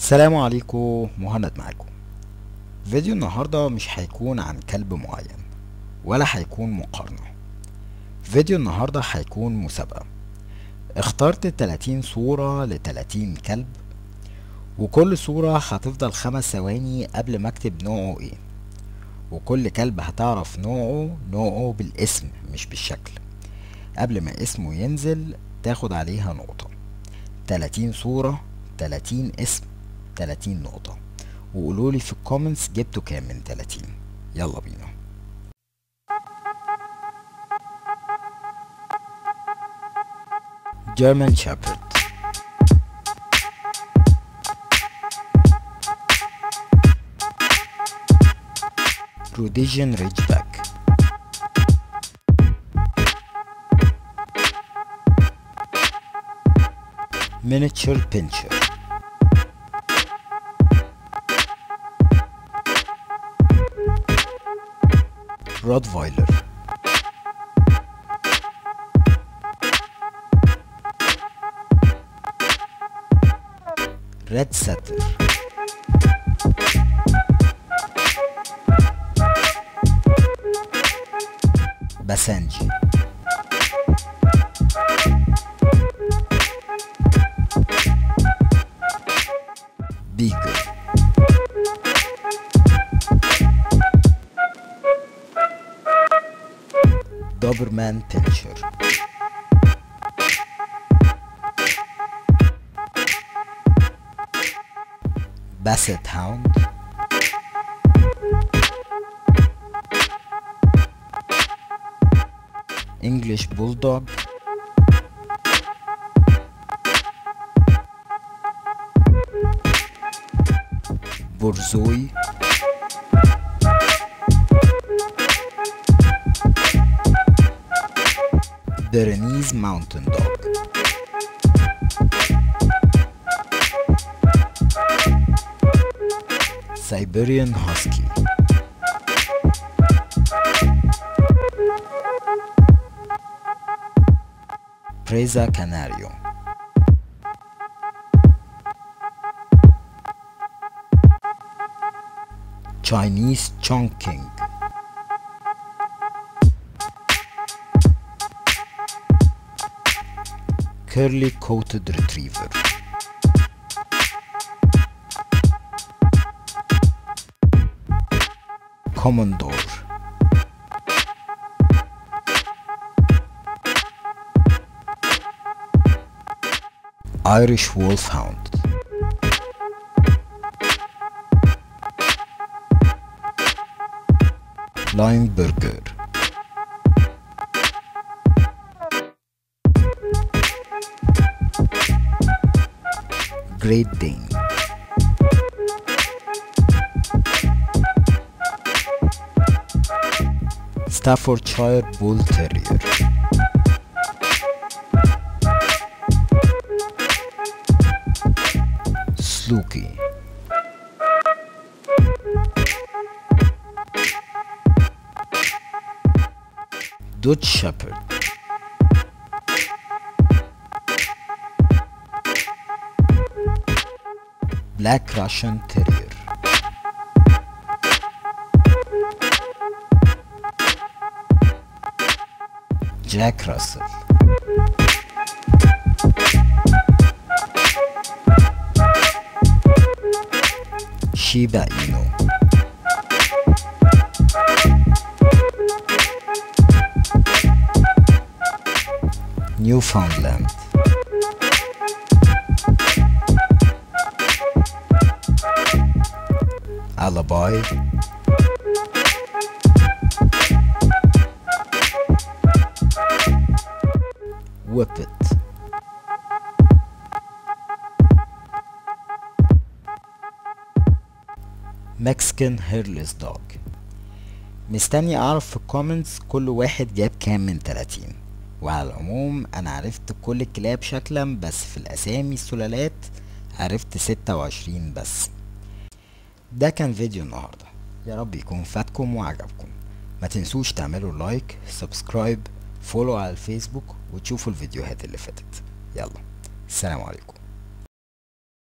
السلام عليكم مهند معاكم. فيديو النهاردة مش هيكون عن كلب معين ولا هيكون مقارنة. فيديو النهاردة هيكون مسابقة. اخترت 30 صورة ل 30 كلب وكل صورة هتفضل خمس ثواني قبل ما اكتب نوعه إيه. وكل كلب هتعرف نوعه نوعه بالاسم مش بالشكل. قبل ما اسمه ينزل تاخد عليها نقطة. 30 صورة 30 اسم. 30 نقطة وقولولي في الكومنتس جبتوا كام من 30 يلا بينا German Shepherd Rhodesian Ridgeback Miniature Pinscher Rottweiler. Red Setter. Basenji Beagle Doberman Pinscher Basset Hound. English Bulldog. Borzoi Bernese Mountain Dog. Siberian Husky. Presa Canario. Chinese Chongqing Curly Coated Retriever. Komondor Irish Wolfhound. Leonberger Great Dane Staffordshire Bull Terrier. Sloughi Dutch Shepherd Black Russian Terrier. Jack Russell. Shiba Inu. Newfoundland Alibi Whippet Mexican Hairless Dog. مستني أعرف في الكومنتس كل واحد جاب كام من 30 وعلى العموم أنا عرفت كل الكلاب شكلا بس في الأسامي السلالات عرفت 26 بس. ده كان فيديو النهارده. يا رب يكون فاتكم وعجبكم. ما تنسوش تعملوا لايك سبسكرايب فولو على الفيسبوك وتشوفوا الفيديوهات اللي فاتت. يلا السلام عليكم.